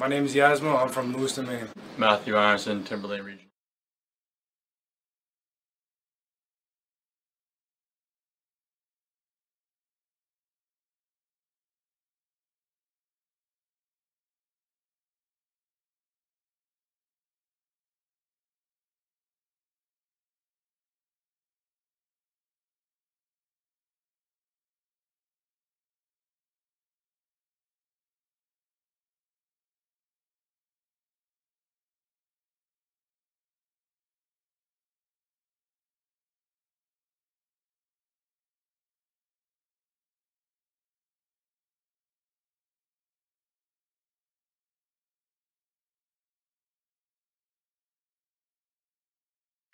My name is Yasmo. I'm from Lewiston, Maine. Matthew Ironson, Timberlane Region.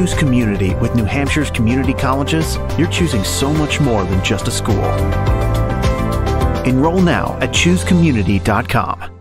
Choose community with New Hampshire's community colleges, you're choosing so much more than just a school. Enroll now at choosecommunity.com.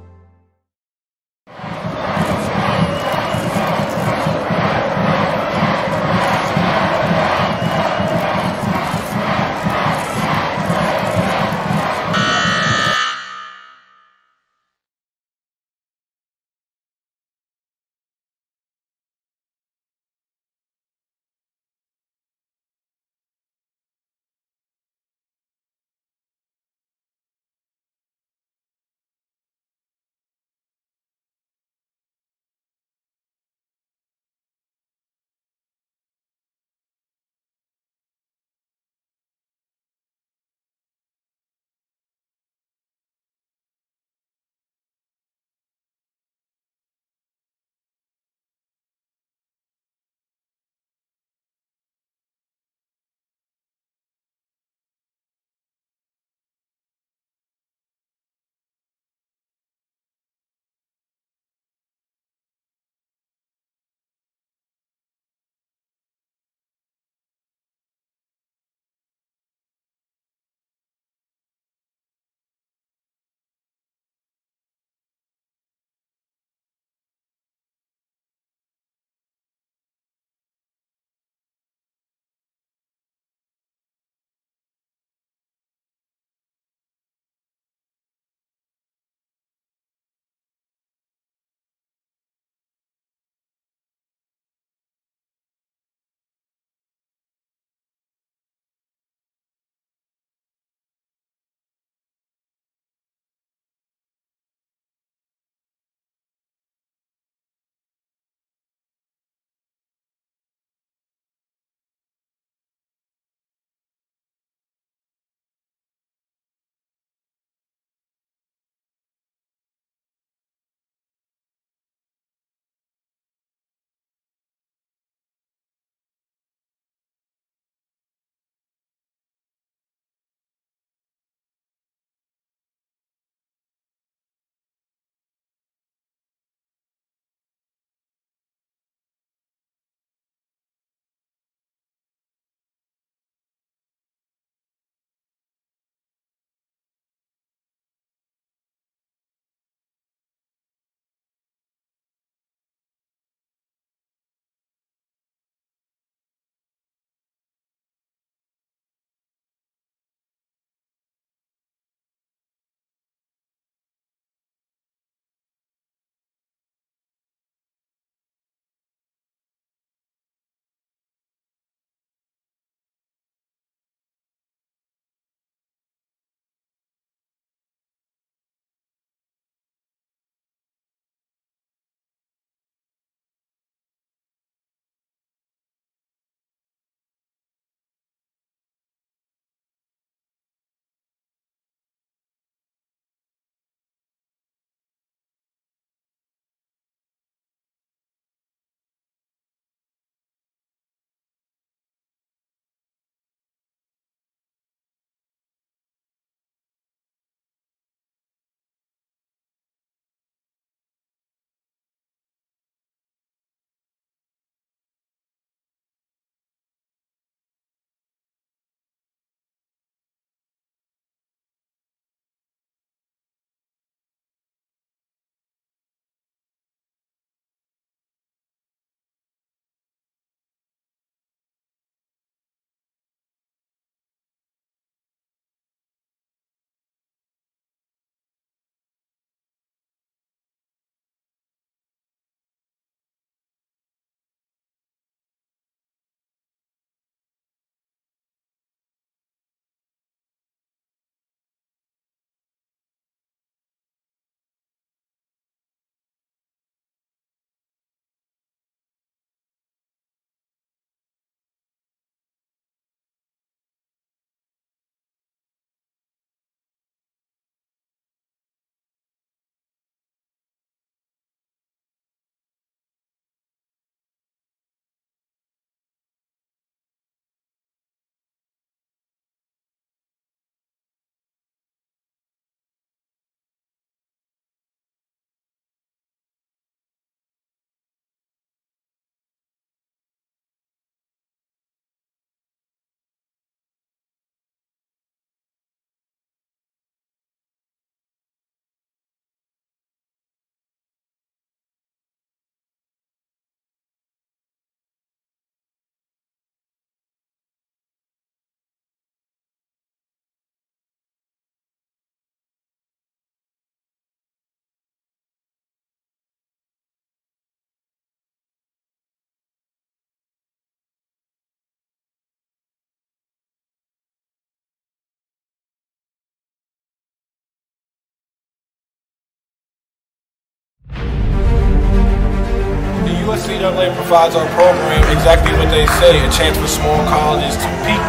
NCAA provides our program exactly what they say, a chance for small colleges to peak.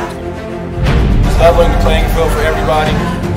It's leveling the playing field for everybody.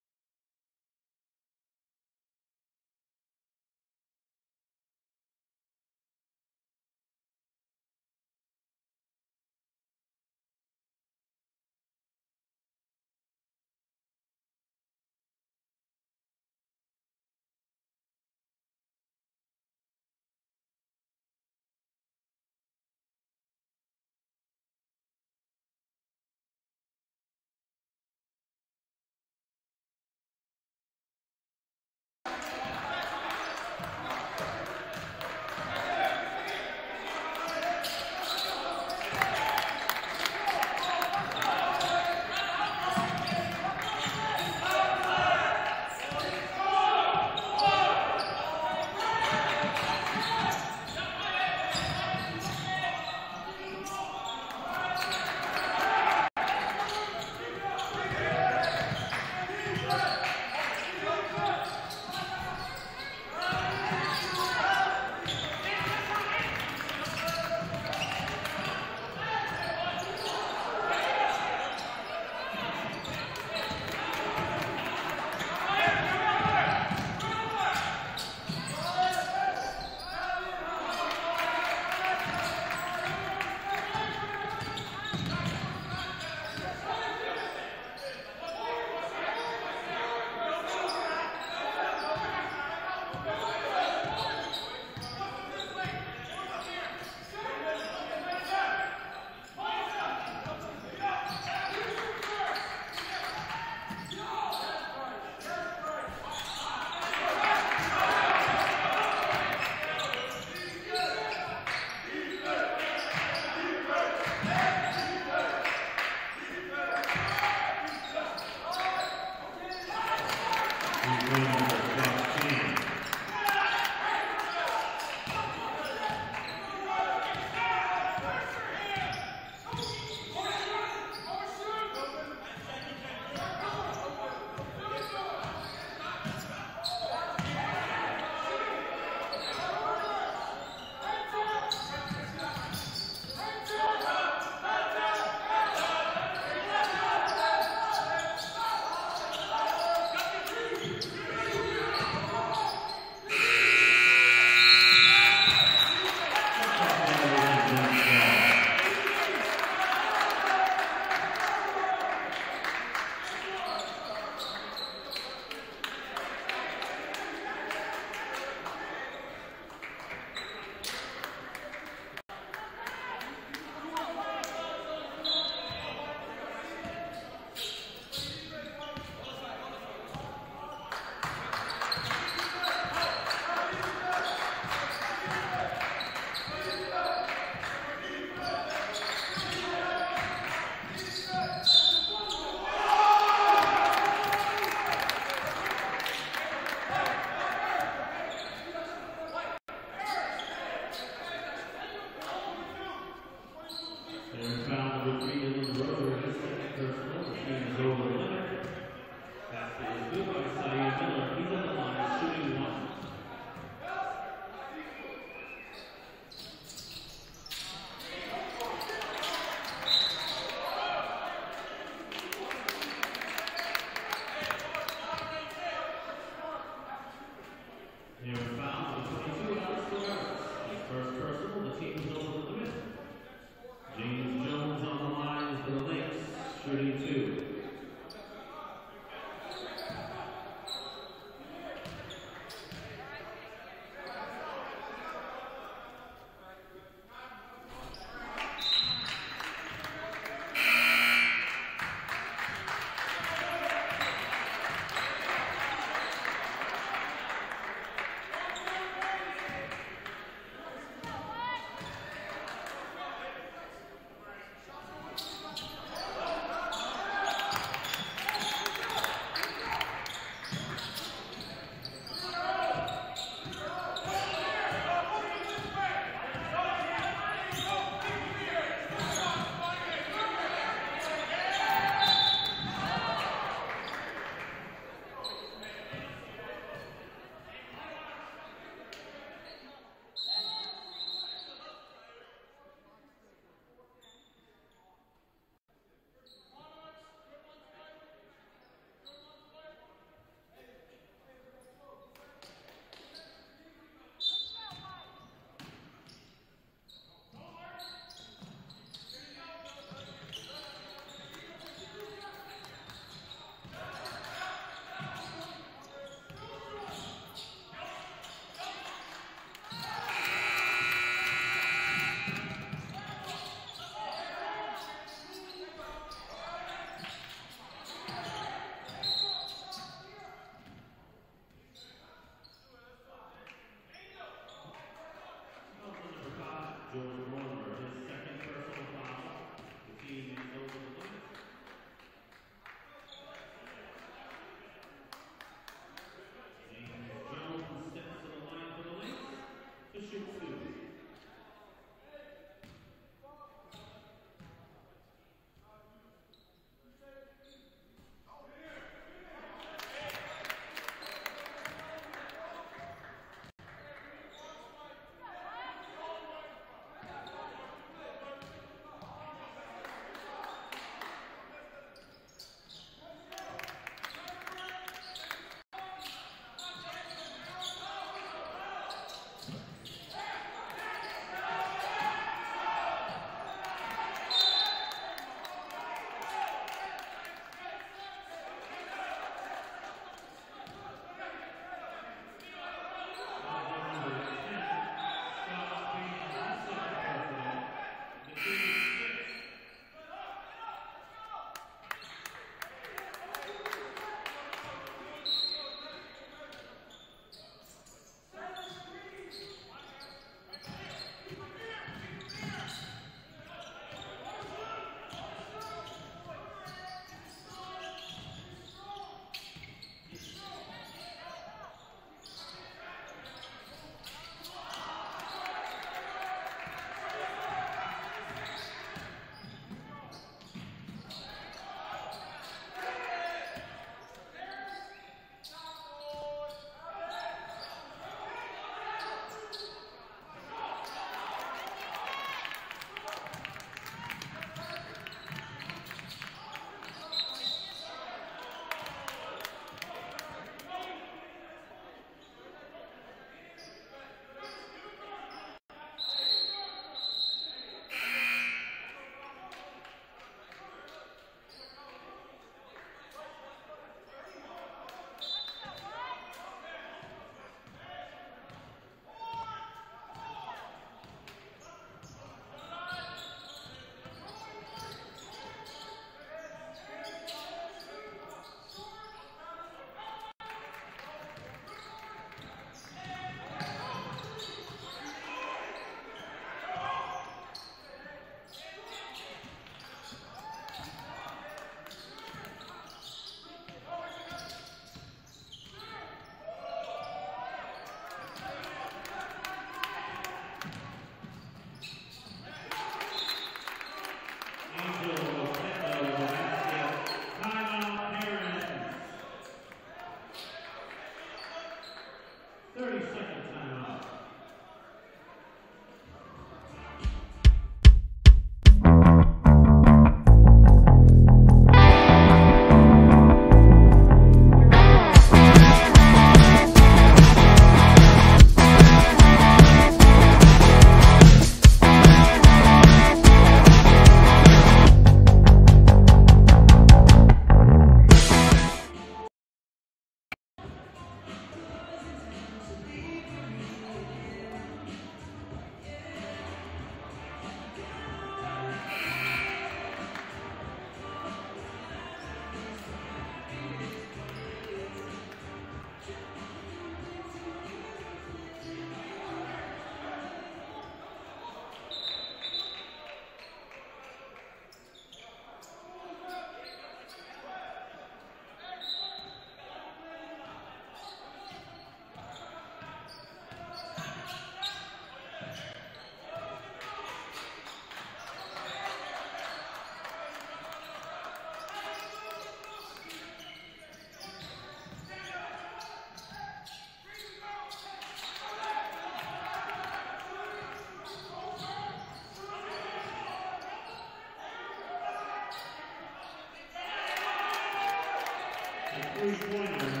A three-pointer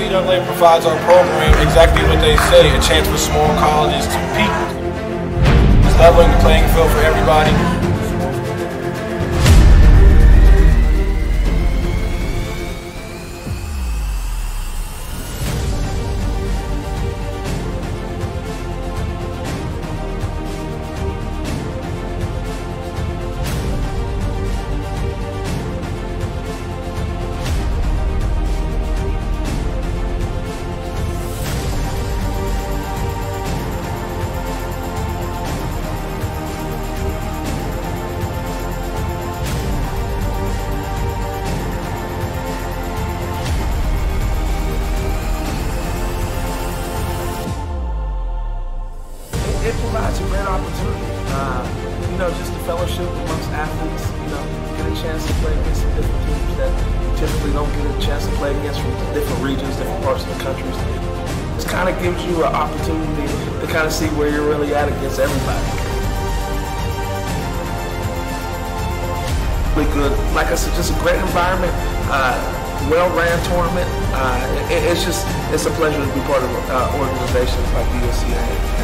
NCAA provides our program exactly what they say, a chance for small colleges to peak. It's leveling the playing field for everybody. Gives you an opportunity to kind of see where you're really at against everybody. Really good. Like I said, just a great environment. Uh, well-ran tournament. Uh, it, it's just it's a pleasure to be part of uh, organizations like the.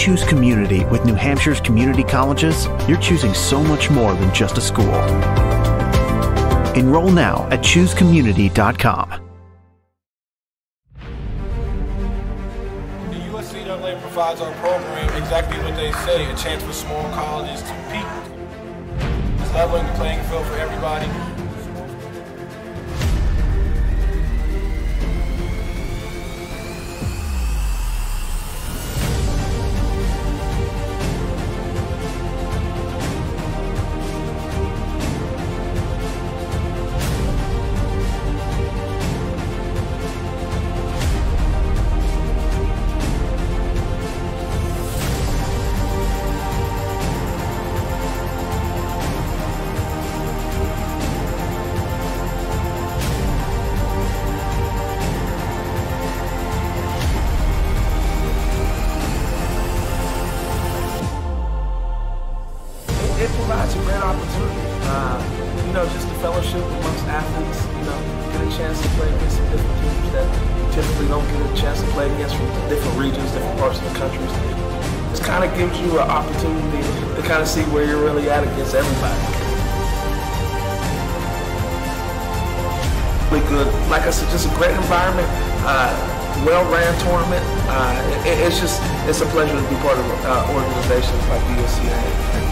Choose community with New Hampshire's community colleges, you're choosing so much more than just a school. Enroll now at choosecommunity.com. The USCAA provides our program exactly what they say, a chance for small colleges fellowship amongst athletes. You know, get a chance to play against some different teams that typically don't get a chance to play against from different regions, different parts of the country. It kind of gives you an opportunity to kind of see where you're really at against everybody. Really good. Like I said, just a great environment. Uh, well-ran tournament. Uh, it, it's just it's a pleasure to be part of uh, organizations like the USCAA.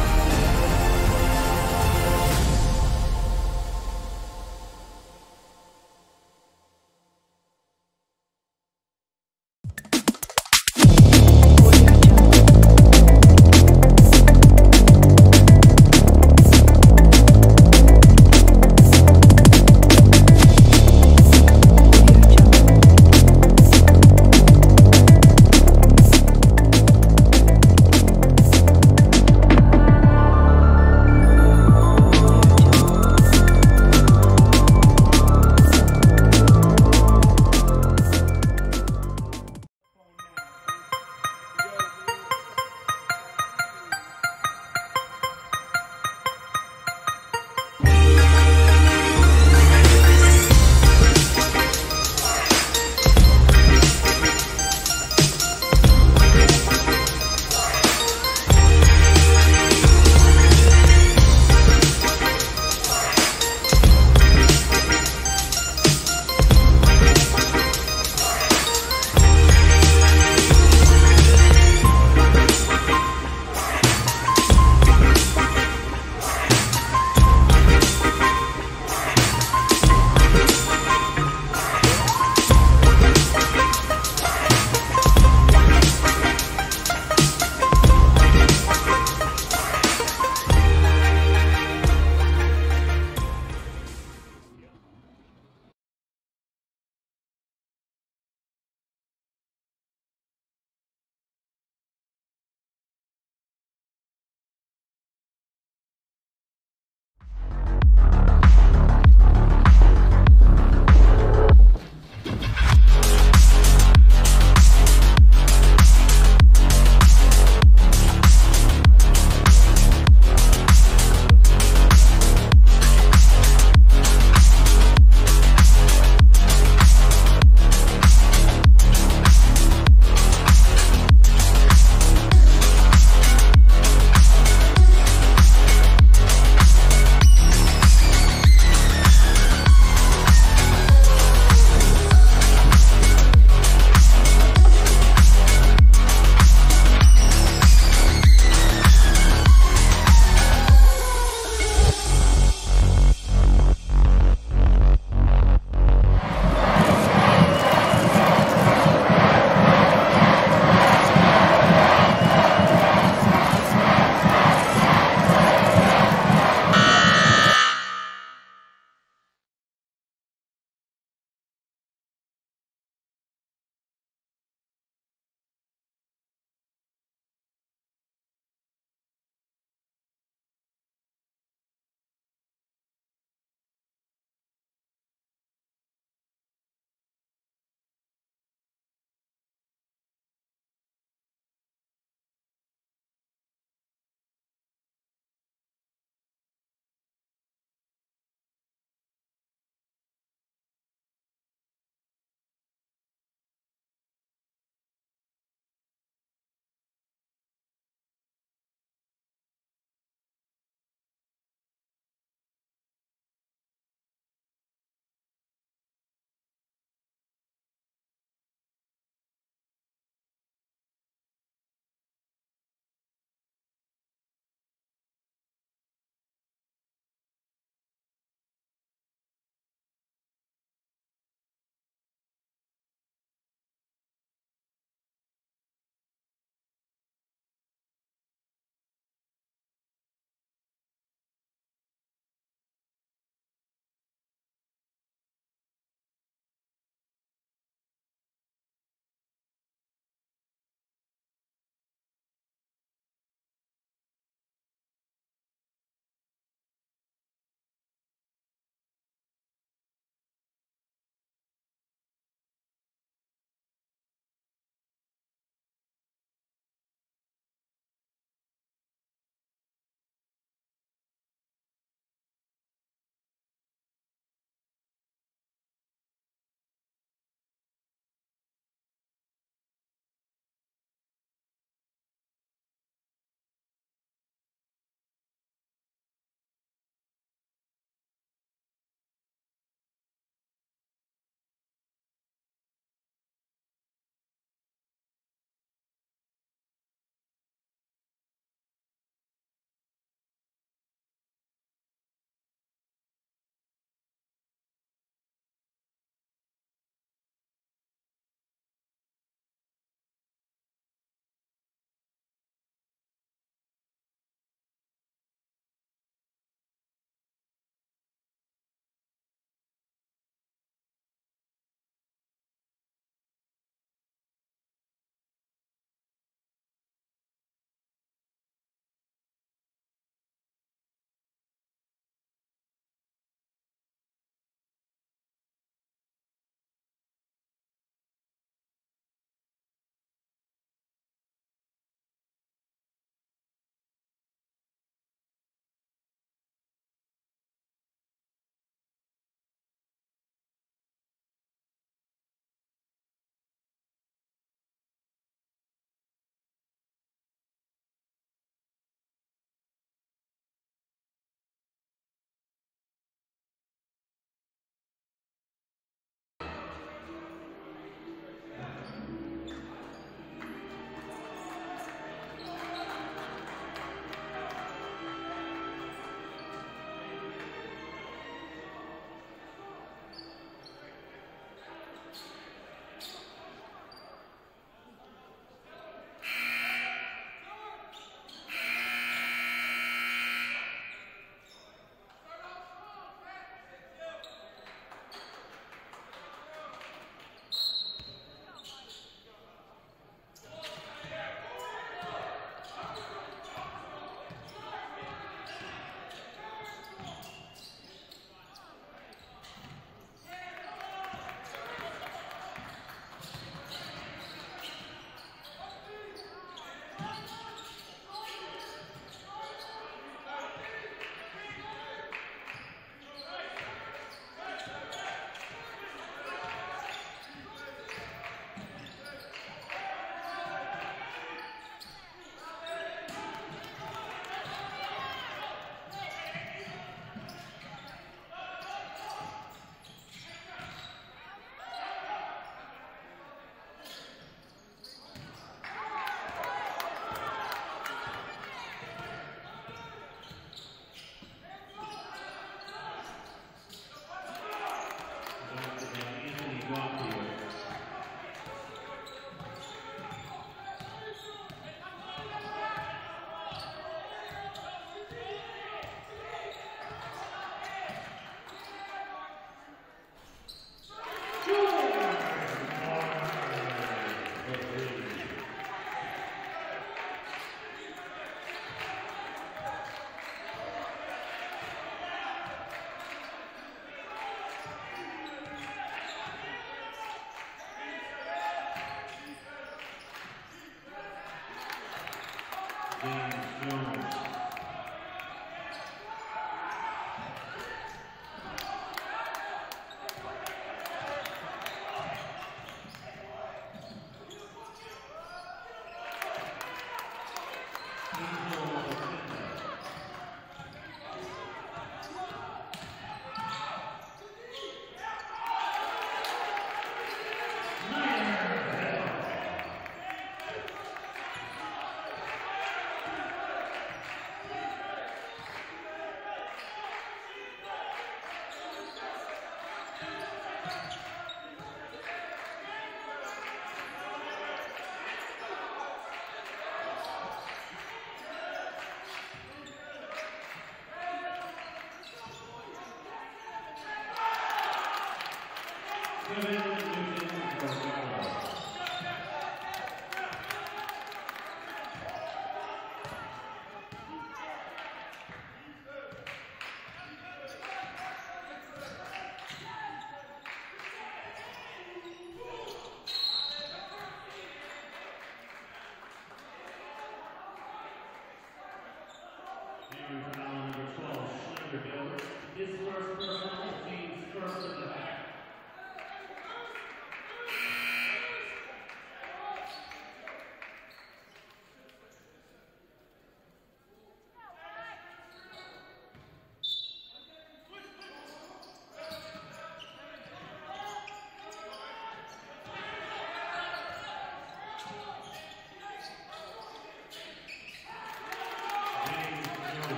Kevin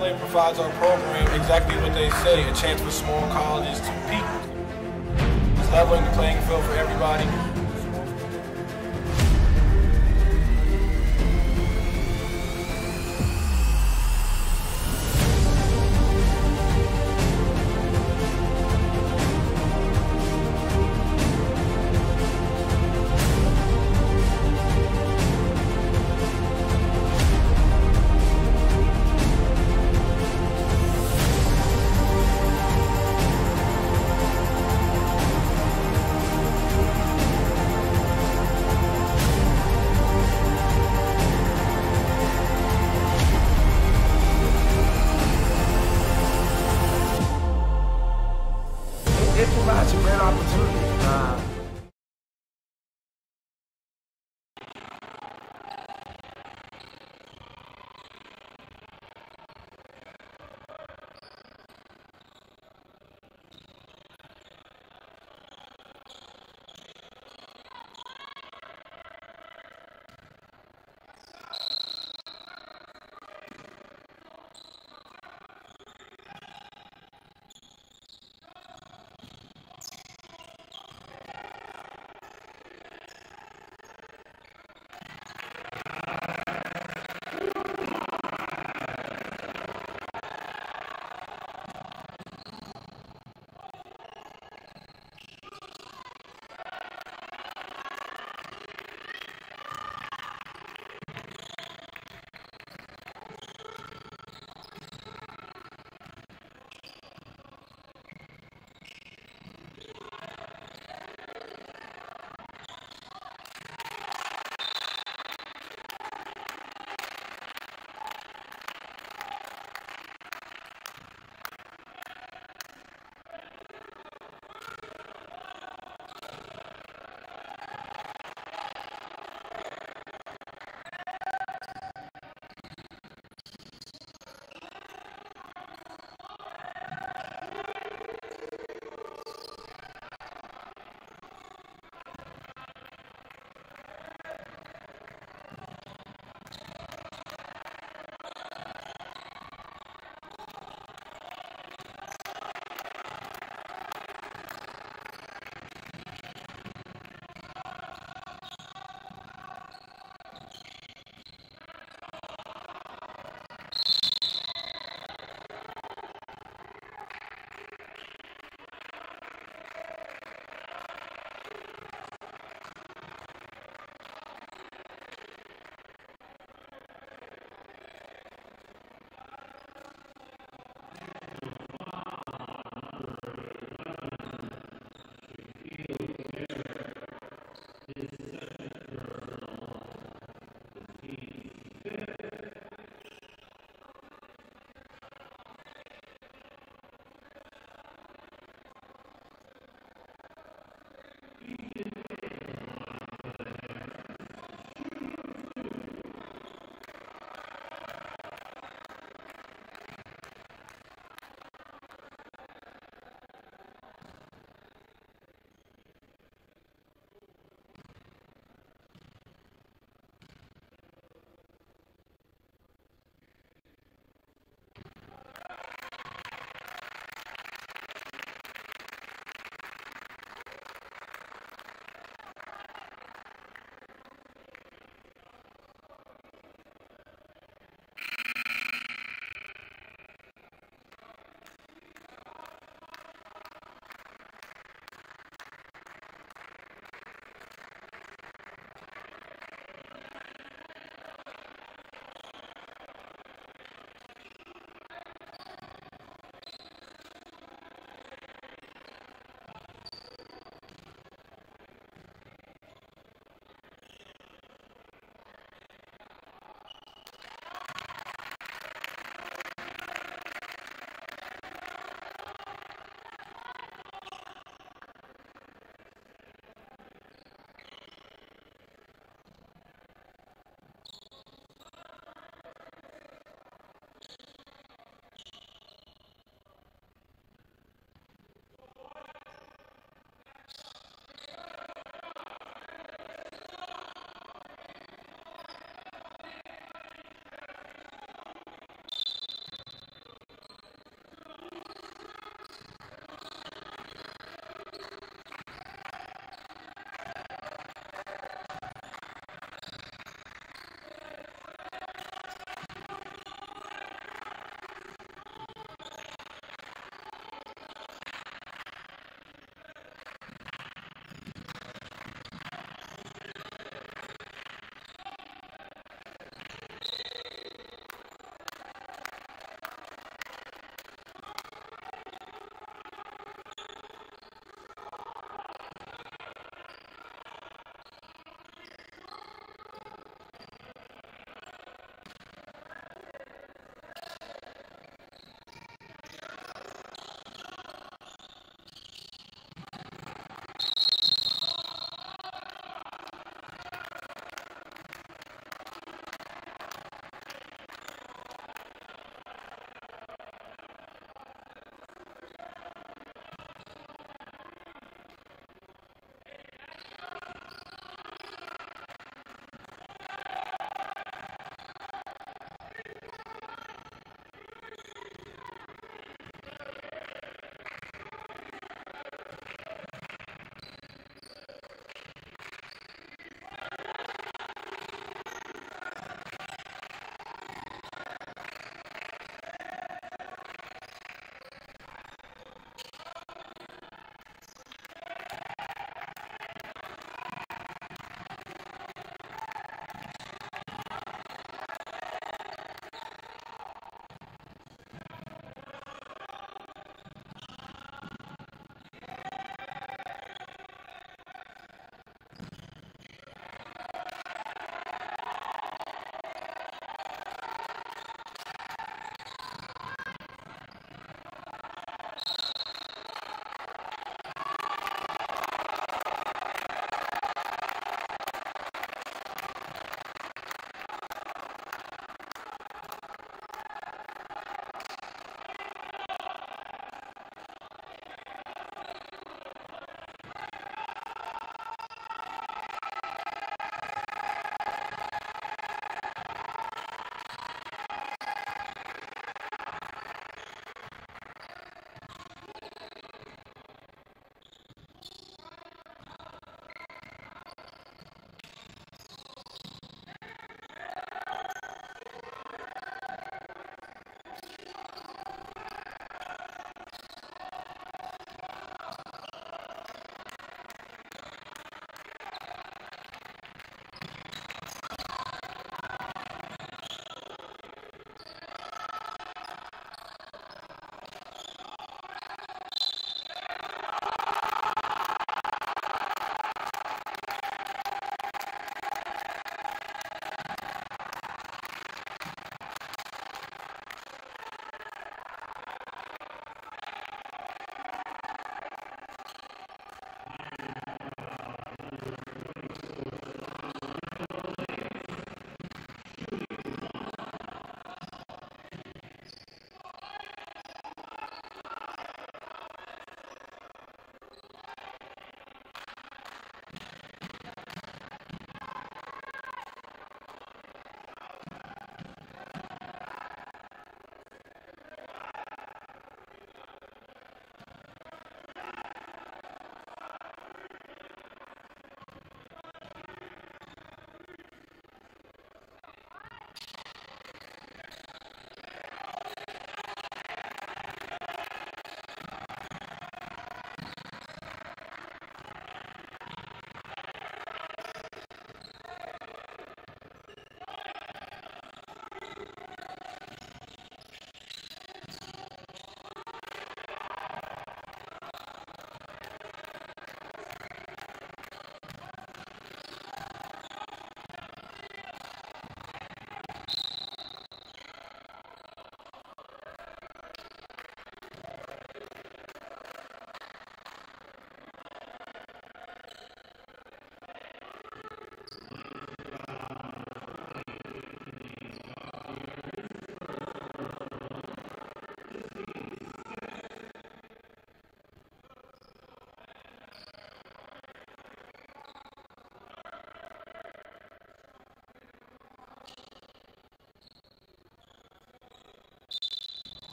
USCAA provides our program exactly what they say, a chance for small colleges to peak. It's leveling the playing field for everybody.